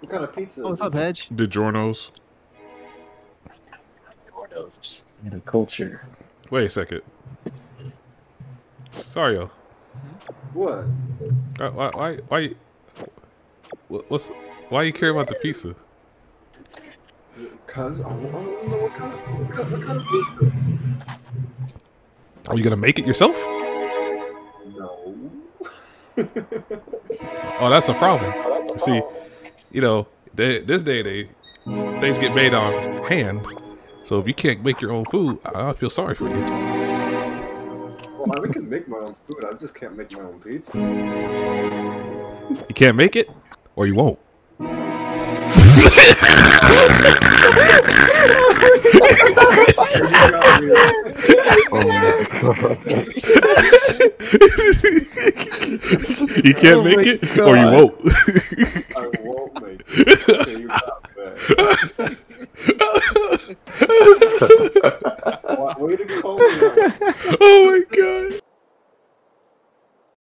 What kind of pizza? Oh, what's up, Hedge? DiGiorno's. Gordos. And a culture. Wait a second. Sorry, yo. What? Why, why, why, why what's, why you care about the pizza? Cause I don't, know what kind of what kind, what kind of pizza. Are you gonna make it yourself? No. Oh, that's a problem. See, you know, they, this day they things get made on hand. So if you can't make your own food, I I feel sorry for you. Well, I can make my own food. I just can't make my own pizza. You can't make it, or you won't. You can't Oh make my it, or you won't. I won't make it. Okay, you got that. Why- Way to call me out. oh my